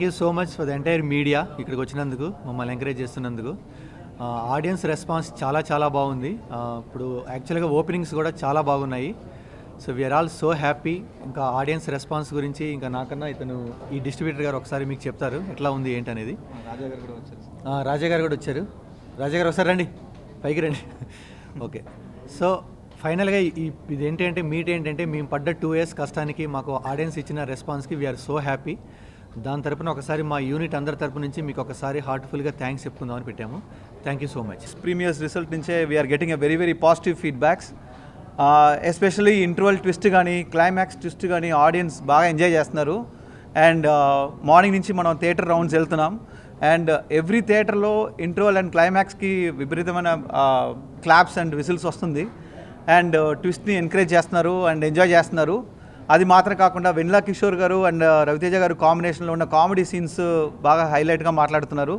Thank you so much for the entire media ఇక్కడికి వచ్చినందుకు మమ్మల్ని ఎంకరేజ్ చేస్తున్నందుకు. ఆడియన్స్ రెస్పాన్స్ చాలా చాలా బాగుంది. ఇప్పుడు యాక్చువల్గా ఓపెనింగ్స్ కూడా చాలా బాగున్నాయి. So we're all so happy ఇంకా ఆడియన్స్ రెస్పాన్స్ గురించి ఇంకా నాకన్నా ఇతను ఈ డిస్ట్రిబ్యూటర్ గారు ఒకసారి మీకు చెప్తారు ఎట్లా ఉంది ఏంటి అనేది రాజా గారు కూడా వచ్చారు. రాజా గారు కూడా వచ్చారు రాజా గారు ఒకసారి రండి పైకి రండి. ఓకే సో ఫైనల్గా ఈ ఇది ఏంటంటే మీట్ ఏంటంటే మేము పడ్డ టూ ఇయర్స్ కష్టానికి మాకు ఆడియన్స్ ఇచ్చిన రెస్పాన్స్కి వీఆర్ సో హ్యాపీ దాని తరపున ఒకసారి మా యూనిట్ అందరి తరపు నుంచి మీకు ఒకసారి హార్ట్ఫుల్గా థ్యాంక్స్ చెప్పుకుందామని పెట్టాము. Thank you so much premiers result నుంచే we're getting a very very positive feedbacks especially interval twist కానీ క్లైమాక్స్ ట్విస్ట్ కానీ ఆడియన్స్ బాగా ఎంజాయ్ చేస్తున్నారు. అండ్ మార్నింగ్ నుంచి మనం థియేటర్ రౌండ్స్ వెళ్తున్నాం. అండ్ ఎవ్రీ థియేటర్లో ఇంటర్వల్ అండ్ క్లైమాక్స్కి విపరీతమైన క్లాప్స్ అండ్ విజిల్స్ వస్తుంది. అండ్ ట్విస్ట్ని ఎంకరేజ్ చేస్తున్నారు అండ్ ఎంజాయ్ చేస్తున్నారు. అది మాత్రం కాకుండా వెన్లా కిషోర్ గారు అండ్ రవితేజ గారు కాంబినేషన్లో ఉన్న కామెడీ సీన్స్ బాగా హైలైట్గా మాట్లాడుతున్నారు.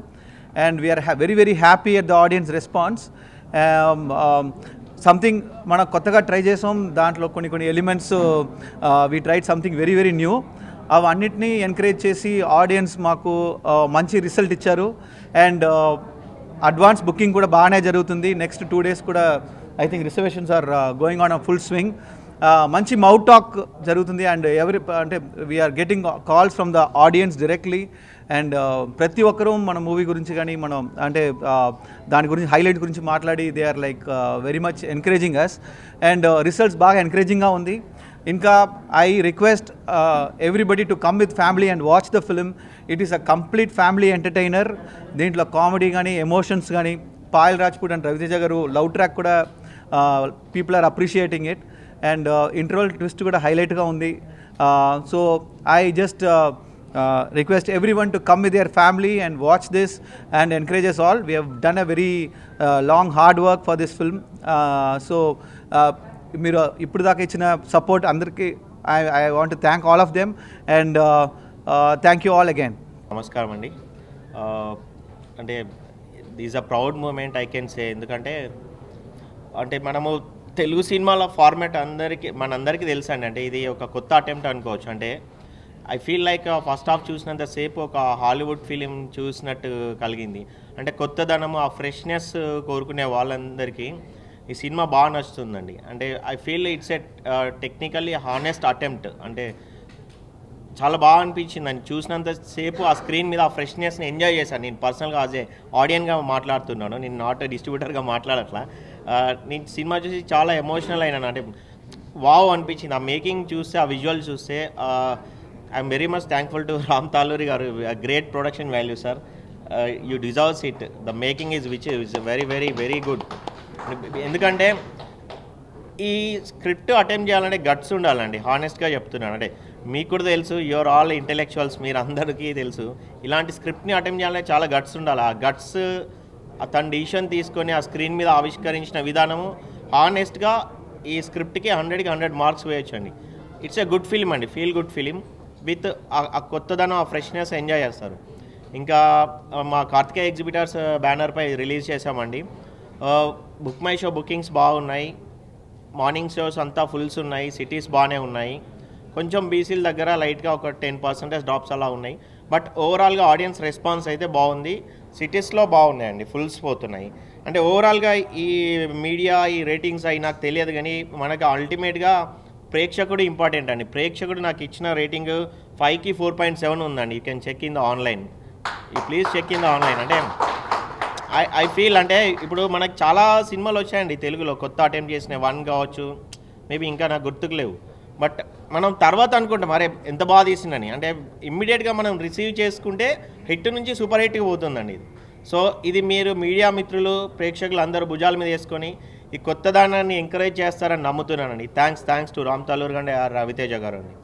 And we're very very happy at the audience response something మనం కొత్తగా ట్రై చేసాం. దాంట్లో కొన్ని కొన్ని elements we tried something very very new అవన్నిటినీ encourage చేసి ఆడియన్స్ మాకు మంచి రిజల్ట్ ఇచ్చారు. అండ్ అడ్వాన్స్ బుకింగ్ కూడా బాగానే జరుగుతుంది. నెక్స్ట్ టూ డేస్ కూడా I think reservations are going on a full swing మంచి మౌట్ టాక్ జరుగుతుంది అండ్ ఎవరి అంటే we're getting calls from the audience directly and ప్రతి ఒక్కరూ మన మూవీ గురించి కానీ మనం అంటే దాని గురించి హైలైట్ గురించి మాట్లాడి they are like very much encouraging us and results బాగా ఎంకరేజింగ్గా ఉంది. ఇంకా I request everybody to come with family and watch the film it is a complete family entertainer దీంట్లో కామెడీ కానీ ఎమోషన్స్ కానీ పాయల్ రాజ్పూట్ అండ్ రవితేజ గారు లవ్ ట్రాక్ కూడా people are appreciating it and interval twist కూడా హైలైట్గా ఉంది. So I just request everyone to come with your family and watch this and encourages all we have done a very long hard work for this film so మీరు ఇప్పుడు దాకా ఇచ్చిన support అందరికీ I I want thank all of them and thank you all again నమస్కారం అండి. Uh, అంటే is a proud moment I can say ఎందుకంటే అంటే మనము తెలుగు సినిమాల ఫార్మాట్ అందరికీ మనందరికీ తెలుసు అండి అంటే ఇది ఒక కొత్త అటెంప్ట్ అనుకోవచ్చు. అంటే I feel like first half చూసినంత సేపు ఒక హాలీవుడ్ ఫిలిం చూసినట్టు కలిగింది. అంటే కొత్తదనము ఆ ఫ్రెష్నెస్ కోరుకునే వాళ్ళందరికీ ఈ సినిమా బాగా నచ్చుతుందండి. అంటే I feel it's a technically honest attempt అంటే చాలా బాగా అనిపించింది. అని చూసినంత సేపు ఆ స్క్రీన్ మీద ఆ ఫ్రెష్నెస్ని ఎంజాయ్ చేశాను. నేను పర్సనల్గా యాజ్ ఏ ఆడియన్గా మాట్లాడుతున్నాను. నేను నాట్ డిస్ట్రిబ్యూటర్గా మాట్లాడట్లా. నేను సినిమా చూసి చాలా ఎమోషనల్ అయినాను అంటే వావ్ అనిపించింది. ఆ మేకింగ్ చూస్తే ఆ విజువల్ చూస్తే I'm very much thankful to Ram Taluri గారు. Great production value sir you deserves it the making is which is very very very good ఎందుకంటే ఈ స్క్రిప్ట్ అటెంప్ట్ చేయాలంటే గట్స్ ఉండాలండి. హానెస్ట్గా చెప్తున్నాను. అంటే మీకు కూడా తెలుసు యువర్ ఆల్ ఇంటెలెక్చువల్స్ మీరు అందరికీ తెలుసు. ఇలాంటి స్క్రిప్ట్ని అటెంప్ట్ చేయాలంటే చాలా గట్స్ ఉండాలి. ఆ గట్స్ తన డిసిషన్ తీసుకొని ఆ స్క్రీన్ మీద ఆవిష్కరించిన విధానము హానెస్ట్గా ఈ స్క్రిప్ట్కి హండ్రెడ్కి హండ్రెడ్ మార్క్స్ వేయొచ్చండి. ఇట్స్ ఎ గుడ్ ఫిలిం అండి ఫీల్ గుడ్ ఫిలిం విత్ ఆ కొత్తదనం ఆ ఫ్రెష్నెస్ ఎంజాయ్ చేస్తారు. ఇంకా మా కార్తికేయ ఎగ్జిబిటర్స్ బ్యానర్పై రిలీజ్ చేశామండి. బుక్ మై షో బుకింగ్స్ బాగున్నాయి. మార్నింగ్ షోస్ అంతా ఫుల్స్ ఉన్నాయి సిటీస్ బాగానే ఉన్నాయి. కొంచెం బీసీల దగ్గర లైట్గా ఒక టెన్ పర్సెంటేజ్ డ్రాప్స్ అలా ఉన్నాయి. బట్ ఓవరాల్గా ఆడియన్స్ రెస్పాన్స్ అయితే బాగుంది. సిటీస్లో బాగున్నాయండి ఫుల్స్ పోతున్నాయి. అంటే ఓవరాల్గా ఈ మీడియా ఈ రేటింగ్స్ అవి నాకు తెలియదు కానీ మనకు అల్టిమేట్గా ప్రేక్షకుడు ఇంపార్టెంట్ అండి. ప్రేక్షకుడు నాకు ఇచ్చిన రేటింగ్ ఫైవ్కి ఫోర్ పాయింట్ సెవెన్ ఉందండి. You can check in the online. ఈ please check in the online. అంటే ఐ ఐ ఫీల్ అంటే ఇప్పుడు మనకు చాలా సినిమాలు వచ్చాయండి తెలుగులో. కొత్త అటెంప్ట్ చేసిన వన్ కావచ్చు మేబీ ఇంకా నాకు గుర్తుకు లేవు. బట్ మనం తర్వాత అనుకుంటాం అరే ఎంత బాగా తీసిందని. అంటే ఇమ్మీడియట్గా మనం రిసీవ్ చేసుకుంటే హిట్ నుంచి సూపర్ హిట్కి పోతుందండి ఇది. సో ఇది మీరు మీడియా మిత్రులు ప్రేక్షకులు అందరూ భుజాల మీద వేసుకొని ఈ కొత్త దానాన్ని ఎంకరేజ్ చేస్తారని నమ్ముతున్నానండి. Thanks thanks to Ram Taluri Gandi are Raviteja గారు అండి.